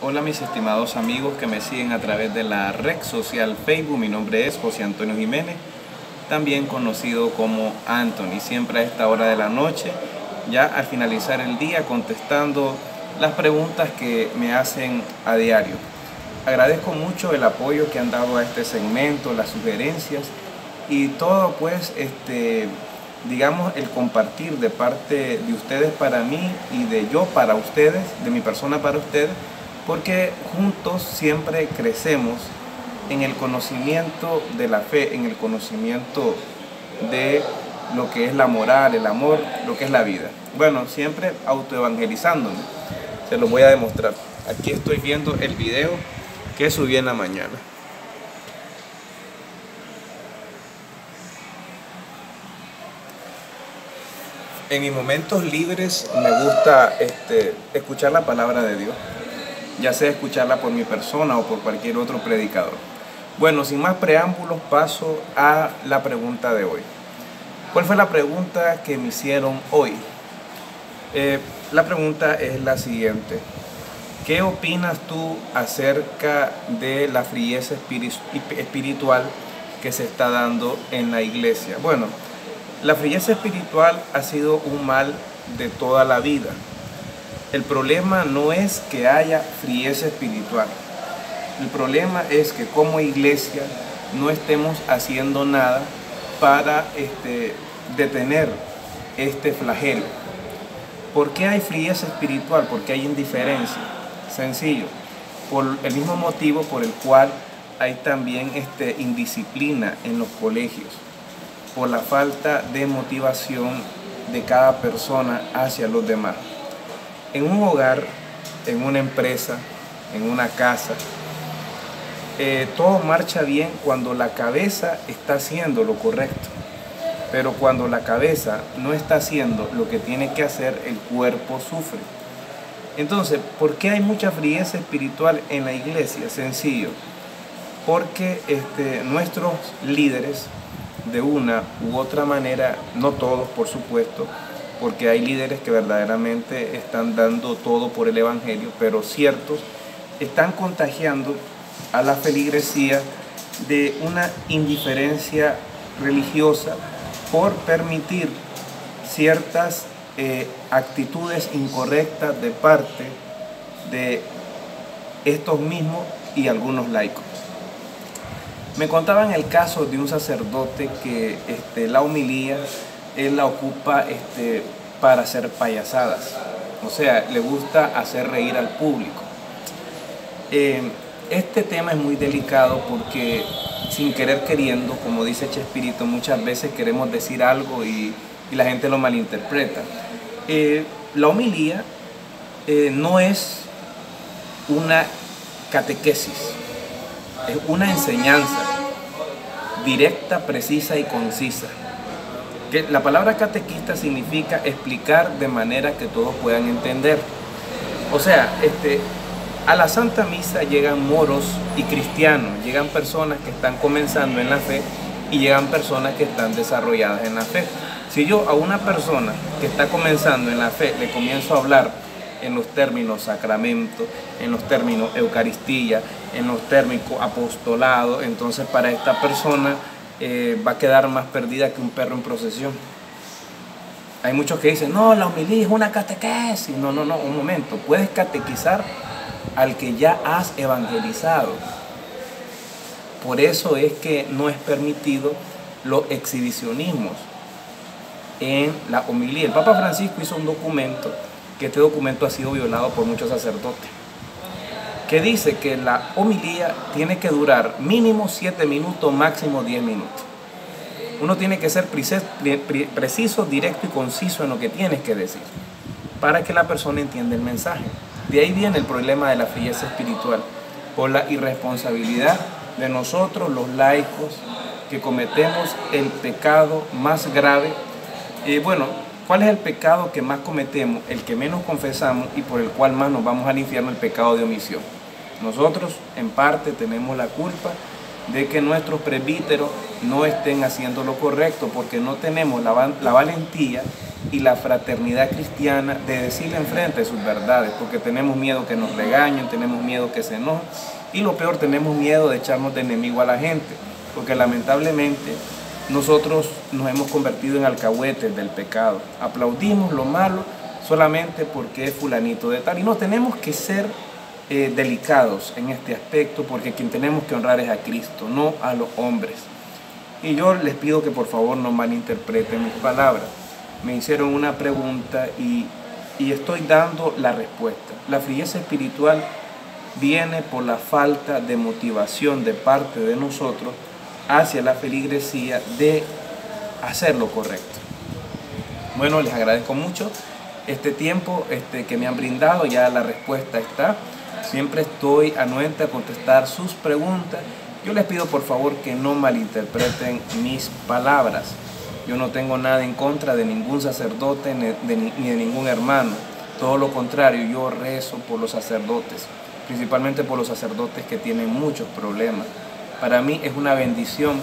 Hola mis estimados amigos que me siguen a través de la red social Facebook. Mi nombre es José Antonio Jiménez, también conocido como Anthony. Siempre a esta hora de la noche, ya al finalizar el día, contestando las preguntas que me hacen a diario. Agradezco mucho el apoyo que han dado a este segmento, las sugerencias y todo pues este digamos el compartir de parte de ustedes para mí y de yo para ustedes, de mi persona para ustedes porque juntos siempre crecemos en el conocimiento de la fe, en el conocimiento de lo que es la moral, el amor, lo que es la vida. Bueno, siempre autoevangelizándome. Se lo voy a demostrar. Aquí estoy viendo el video que subí en la mañana. En mis momentos libres me gusta este, escuchar la palabra de Dios ya sea escucharla por mi persona o por cualquier otro predicador. Bueno, sin más preámbulos, paso a la pregunta de hoy. ¿Cuál fue la pregunta que me hicieron hoy? Eh, la pregunta es la siguiente. ¿Qué opinas tú acerca de la frieza espiritual que se está dando en la iglesia? Bueno, la frieza espiritual ha sido un mal de toda la vida. El problema no es que haya frieza espiritual. El problema es que como iglesia no estemos haciendo nada para este, detener este flagelo. ¿Por qué hay frieza espiritual? Porque hay indiferencia. Sencillo. Por el mismo motivo por el cual hay también este, indisciplina en los colegios. Por la falta de motivación de cada persona hacia los demás en un hogar, en una empresa, en una casa, eh, todo marcha bien cuando la cabeza está haciendo lo correcto. Pero cuando la cabeza no está haciendo lo que tiene que hacer, el cuerpo sufre. Entonces, ¿por qué hay mucha frieza espiritual en la iglesia? Sencillo. Porque este, nuestros líderes, de una u otra manera, no todos por supuesto, porque hay líderes que verdaderamente están dando todo por el Evangelio, pero ciertos están contagiando a la feligresía de una indiferencia religiosa por permitir ciertas eh, actitudes incorrectas de parte de estos mismos y algunos laicos. Me contaban el caso de un sacerdote que este, la humilía él la ocupa este, para hacer payasadas. O sea, le gusta hacer reír al público. Eh, este tema es muy delicado porque sin querer queriendo, como dice Chespirito, muchas veces queremos decir algo y, la gente lo malinterpreta. Eh, la homilía eh, no es una catequesis, es una enseñanza directa, precisa y concisa la palabra catequista significa explicar de manera que todos puedan entender. O sea, este, a la Santa Misa llegan moros y cristianos, llegan personas que están comenzando en la fe y llegan personas que están desarrolladas en la fe. Si yo a una persona que está comenzando en la fe le comienzo a hablar en los términos sacramento, en los términos eucaristía, en los términos apostolado, entonces para esta persona eh, va a quedar más perdida que un perro en procesión. Hay muchos que dicen, no, la humildad es una catequesis. No, no, no, un momento. Puedes catequizar al que ya has evangelizado. Por eso es que no es permitido los exhibicionismos en la homilía. El Papa Francisco hizo un documento, que este documento ha sido violado por muchos sacerdotes que dice que la homilía tiene que durar mínimo 7 minutos, máximo 10 minutos. Uno tiene que ser preciso, directo y conciso en lo que tienes que decir, para que la persona entienda el mensaje. De ahí viene el problema de la frieza espiritual, por la irresponsabilidad de nosotros los laicos que cometemos el pecado más grave. y bueno, ¿cuál es el pecado que más cometemos? El que menos confesamos y por el cual más nos vamos al infierno, el pecado de omisión. Nosotros en parte tenemos la culpa de que nuestros presbíteros no estén haciendo lo correcto porque no tenemos la, la valentía y la fraternidad cristiana de decirle enfrente sus verdades, porque tenemos miedo que nos regañen, tenemos miedo que se enojen y lo peor, tenemos miedo de echarnos de enemigo a la gente, porque lamentablemente nosotros nos hemos convertido en alcahuetes del pecado. Aplaudimos lo malo solamente porque es fulanito de tal y no tenemos que ser eh, delicados en este aspecto porque quien tenemos que honrar es a Cristo, no a los hombres. Y yo les pido que por favor no malinterpreten mis palabras me hicieron una pregunta y, estoy dando la respuesta. La frieza espiritual viene por la falta de motivación de parte de nosotros hacia la feligresía de hacer lo correcto. Bueno, les agradezco mucho este tiempo este, que me han brindado, ya la respuesta está. Siempre estoy anuente a contestar sus preguntas. Yo les pido por favor que no malinterpreten mis palabras. Yo no tengo nada en contra de ningún sacerdote ni de, ningún hermano. Todo lo contrario, yo rezo por los sacerdotes, principalmente por los sacerdotes que tienen muchos problemas. Para mí es una bendición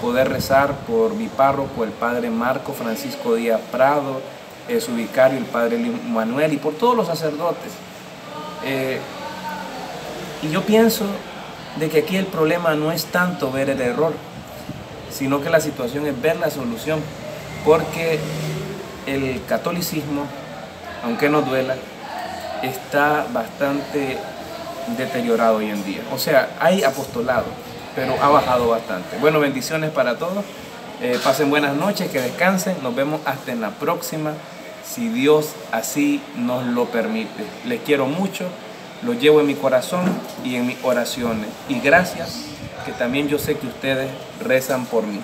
poder rezar por mi párroco, el padre Marco Francisco Díaz Prado, su vicario, el padre Manuel, y por todos los sacerdotes. Eh, y yo pienso de que aquí el problema no es tanto ver el error, sino que la situación es ver la solución, porque el catolicismo, aunque no duela, está bastante deteriorado hoy en día. O sea, hay apostolado, pero ha bajado bastante. Bueno, bendiciones para todos. Eh, pasen buenas noches, que descansen. Nos vemos hasta en la próxima, si Dios así nos lo permite. Les quiero mucho, los llevo en mi corazón y en mis oraciones. Y gracias que también yo sé que ustedes rezan por mí.